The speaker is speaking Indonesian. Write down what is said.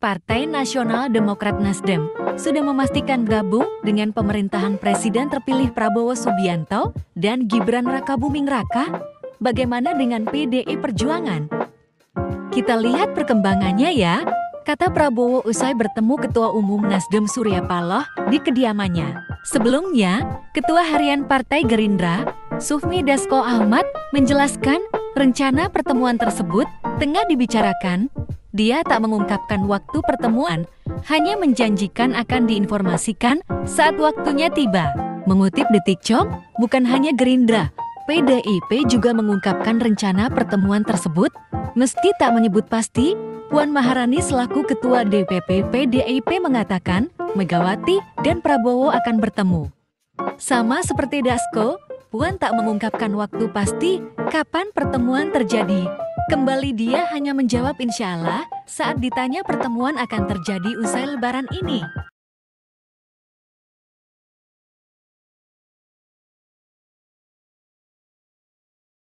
Partai Nasional Demokrat Nasdem sudah memastikan gabung dengan pemerintahan Presiden terpilih Prabowo Subianto dan Gibran Rakabuming Raka. Bagaimana dengan PDI Perjuangan? Kita lihat perkembangannya ya, kata Prabowo usai bertemu Ketua Umum Nasdem Surya Paloh di kediamannya. Sebelumnya, Ketua Harian Partai Gerindra, Sufmi Dasko Ahmad, menjelaskan rencana pertemuan tersebut tengah dibicarakan dia tak mengungkapkan waktu pertemuan, hanya menjanjikan akan diinformasikan saat waktunya tiba. Mengutip Detik Cok, bukan hanya Gerindra, PDIP juga mengungkapkan rencana pertemuan tersebut, meski tak menyebut pasti, Puan Maharani selaku Ketua DPP PDIP mengatakan Megawati dan Prabowo akan bertemu. Sama seperti Dasko, Puan tak mengungkapkan waktu pasti kapan pertemuan terjadi. Kembali dia hanya menjawab insya Allah saat ditanya pertemuan akan terjadi usai lebaran ini.